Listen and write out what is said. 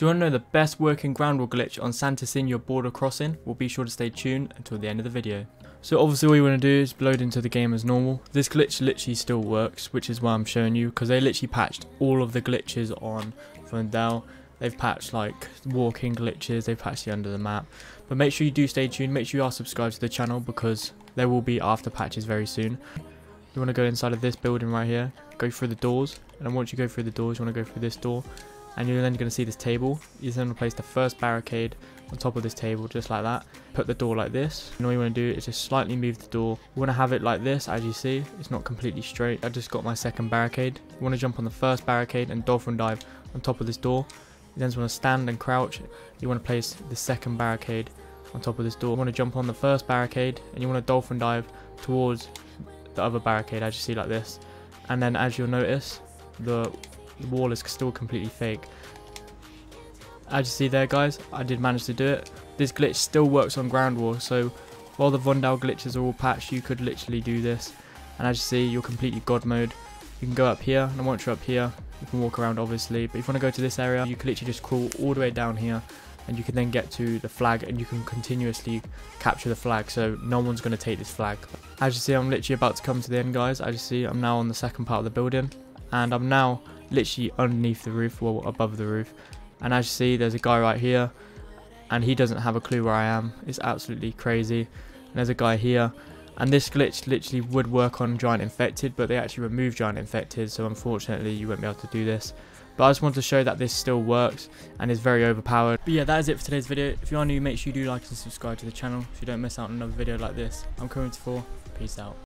Do you want to know the best working ground war glitch on Santa Sena border crossing? Well be sure to stay tuned until the end of the video. So obviously all you want to do is load into the game as normal. This glitch literally still works, which is why I'm showing you, because they literally patched all of the glitches on Vondel. They've patched like walking glitches, they've patched the under the map. But make sure you do stay tuned, make sure you are subscribed to the channel because there will be after patches very soon. You want to go inside of this building right here, go through the doors, and once you go through the doors, you want to go through this door, and you're then going to see this table. You're then going to place the first barricade on top of this table, just like that. Put the door like this, and all you want to do is just slightly move the door. You want to have it like this, as you see, it's not completely straight. I just got my second barricade. You want to jump on the first barricade and dolphin dive on top of this door. You then want to stand and crouch. You want to place the second barricade on top of this door. You want to jump on the first barricade, and you want to dolphin dive towards the other barricade as you see like this and then as you'll notice the wall is still completely fake. As you see there guys I did manage to do it. This glitch still works on ground war so while the Vondel glitches are all patched you could literally do this. And as you see you're completely god mode. You can go up here and once you're up here you can walk around obviously. But if you want to go to this area you can literally just crawl all the way down here and you can then get to the flag and you can continuously capture the flag. So no one's going to take this flag. As you see I'm literally about to come to the end guys, as you see I'm now on the second part of the building and I'm now literally underneath the roof, well above the roof and as you see there's a guy right here and he doesn't have a clue where I am, it's absolutely crazy and there's a guy here and this glitch literally would work on Giant Infected but they actually removed Giant Infected so unfortunately you won't be able to do this but I just wanted to show that this still works and is very overpowered. But yeah, that is it for today's video. If you are new, make sure you do like and subscribe to the channel so you don't miss out on another video like this. I'm Current4. Peace out.